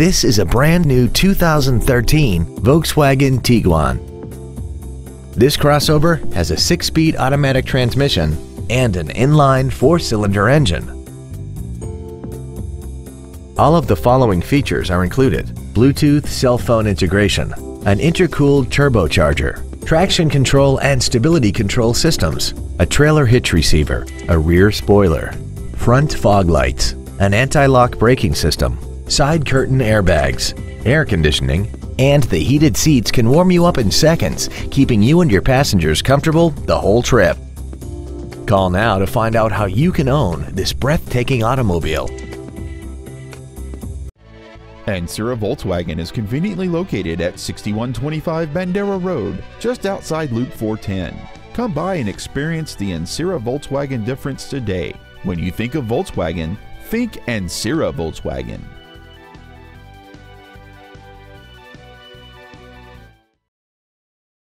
This is a brand new 2013 Volkswagen Tiguan. This crossover has a six-speed automatic transmission and an inline four-cylinder engine. All of the following features are included. Bluetooth cell phone integration, an intercooled turbocharger, traction control and stability control systems, a trailer hitch receiver, a rear spoiler, front fog lights, an anti-lock braking system, side curtain airbags, air conditioning, and the heated seats can warm you up in seconds, keeping you and your passengers comfortable the whole trip. Call now to find out how you can own this breathtaking automobile. Ancira Volkswagen is conveniently located at 6125 Bandera Road, just outside Loop 410. Come by and experience the Ancira Volkswagen difference today. When you think of Volkswagen, think Ancira Volkswagen.